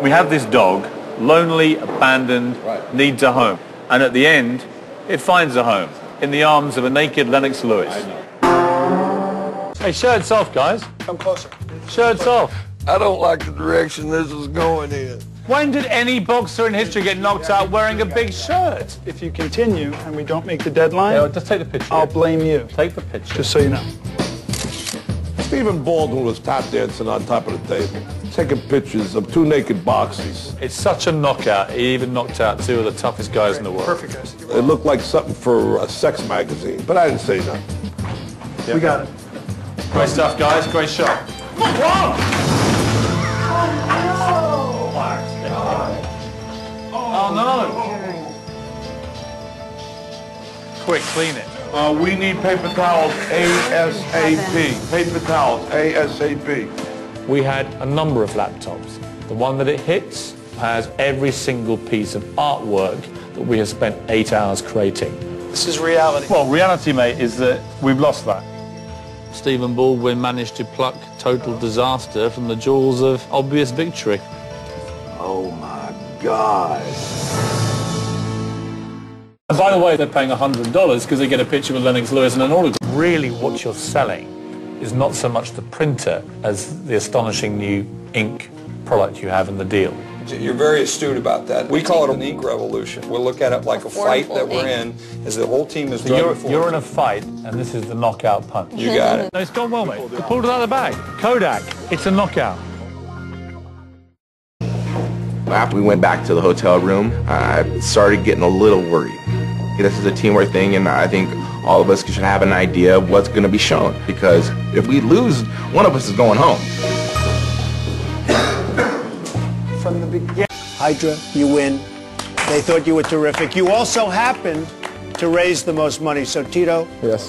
We have this dog, lonely, abandoned, Right. needs a home. And at the end, it finds a home in the arms of a naked Lennox Lewis. Hey, shirts off, guys. Come closer. Shirts off. I don't like the direction this is going in. When did any boxer in history get knocked out wearing a big shirt? If you continue and we don't make the deadline, Yeah, just take the picture. I'll blame you, Take the picture. just so you know. Stephen Baldwin was tap dancing on top of the table, taking pictures of two naked boxers. It's such a knockout. He even knocked out two of the toughest guys in the world. Perfect, guys. It looked like something for a sex magazine, but I didn't say nothing. We got it. Great stuff, guys. Great shot. Oh no! Oh no! Quick, clean it. Uh, we need paper towels ASAP. Paper towels ASAP. We had a number of laptops. The one that it hits has every single piece of artwork that we have spent eight hours creating. This is reality. Well, reality, mate, is that we've lost that. Stephen Baldwin managed to pluck total disaster from the jaws of obvious victory. Oh my God. And by the way, they're paying $100 because they get a picture with Lennox Lewis and an autograph. Really, what you're selling is not so much the printer as the astonishing new ink product you have in the deal. You're very astute about that. We call it an ink revolution. We'll look at it like a fight that we're in, as the whole team is So you're, you're in a fight, and this is the knockout punch. You got it. No, it's gone well, mate. You pulled it out of the bag. Kodak, it's a knockout. After we went back to the hotel room, I started getting a little worried. This is a teamwork thing, and I think all of us should have an idea of what's going to be shown. Because if we lose, one of us is going home. from the beginning. Hydra, you win. They thought you were terrific. You also happened to raise the most money. So, Tito, Yes.